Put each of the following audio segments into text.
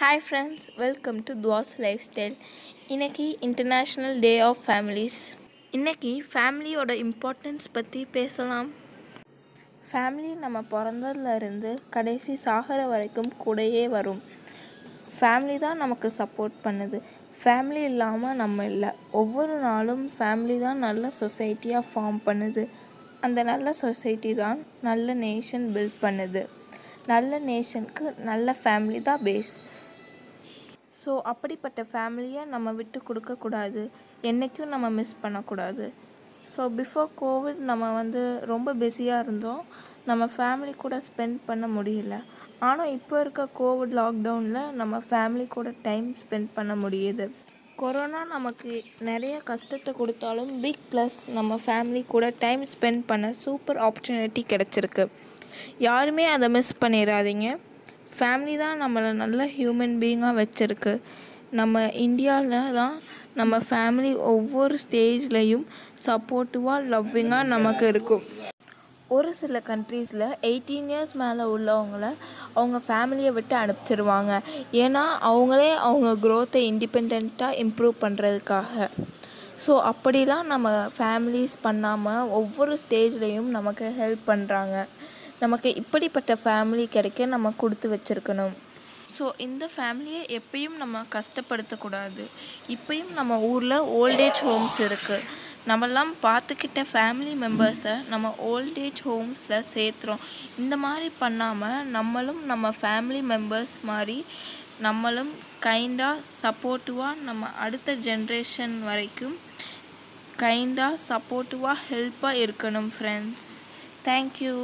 Hi friends welcome to துவாஸ் lifestyle இன்னைக்கு international day of families இன்னைக்கு ஃபேமிலியோட இம்பார்ட்டன்ஸ் பற்றி பேசலாம். ஃபேமிலி நம்ம பிறந்ததுல இருந்து கடைசி சாகிற வரைக்கும் கூடயே வரும். ஃபேமிலி தான் நமக்கு சப்போர்ட் பண்ணுது. ஃபேமிலி இல்லாமல் நம்ம இல்லை. ஒவ்வொரு நாளும் ஃபேமிலி தான் நல்ல சொசைட்டியாக ஃபார்ம் பண்ணுது. அந்த நல்ல சொசைட்டி தான் நல்ல நேஷன் பில்ட் பண்ணுது. நல்ல நேஷனுக்கு நல்ல ஃபேமிலி தான் பேஸ் ஸோ அப்படிப்பட்ட ஃபேமிலியை நம்ம விட்டு கொடுக்கக்கூடாது. என்றைக்கும் நம்ம மிஸ் பண்ணக்கூடாது. ஸோ பிஃபோர் கோவிட் நம்ம வந்து ரொம்ப பிஸியாக இருந்தோம். நம்ம ஃபேமிலி கூட ஸ்பெண்ட் பண்ண முடியல. ஆனால் இப்போ இருக்க கோவிட் லாக்டவுனில் நம்ம ஃபேமிலி கூட டைம் ஸ்பெண்ட் பண்ண முடியுது. கொரோனா நமக்கு நிறைய கஷ்டத்தை கொடுத்தாலும் பிக் ப்ளஸ் நம்ம ஃபேமிலி கூட டைம் ஸ்பெண்ட் பண்ண சூப்பர் ஆப்பர்ச்சுனிட்டி கிடச்சிருக்கு. யாருமே அதை மிஸ் பண்ணிடாதீங்க. ஃபேமிலி தான் நம்மளை நல்ல ஹியூமன் பீயிங்காக வச்சுருக்கு. நம்ம இந்தியாவில் தான் நம்ம ஃபேமிலி ஒவ்வொரு ஸ்டேஜ்லேயும் சப்போர்ட்டிவாக லவ்விங்காக நமக்கு இருக்கும். ஒரு சில கண்ட்ரீஸில் எயிட்டீன் இயர்ஸ் மேலே உள்ளவங்கள அவங்க ஃபேமிலியை விட்டு அனுப்பிச்சிருவாங்க. ஏன்னா அவங்களே அவங்க க்ரோத்தை இண்டிபெண்ட்டாக இம்ப்ரூவ் பண்ணுறதுக்காக ஸோ அப்படிலாம் நம்ம ஃபேமிலிஸ் பண்ணாமல் ஒவ்வொரு ஸ்டேஜ்லேயும் நமக்கு ஹெல்ப் பண்ணுறாங்க நமக்கு இப்படிப்பட்ட ஃபேமிலி கிடைக்க நம்ம கொடுத்து வச்சுருக்கணும். ஸோ இந்த ஃபேமிலியை எப்பயும் நம்ம கஷ்டப்படுத்தக்கூடாது. இப்பயும் நம்ம ஊரில் ஓல்டேஜ் ஹோம்ஸ் இருக்குது நம்மெல்லாம் பார்த்துக்கிட்ட ஃபேமிலி மெம்பர்ஸை நம்ம ஓல்டேஜ் ஹோம்ஸில் சேர்த்துறோம். இந்த மாதிரி பண்ணாமல் நம்மளும் நம்ம ஃபேமிலி மெம்பர்ஸ் மாதிரி நம்மளும் கைண்டாக சப்போர்ட்டிவாக நம்ம அடுத்த ஜென்ரேஷன் வரைக்கும் கைண்டாக சப்போர்ட்டிவாக ஹெல்ப்பாக இருக்கணும் friends thank you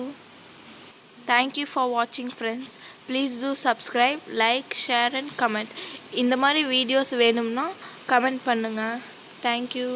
thank you for வாட்சிங் friends please do subscribe like share and comment இந்த மாதிரி வீடியோஸ் வேணும்னா கமெண்ட் பண்ணுங்கள் தேங்க்யூ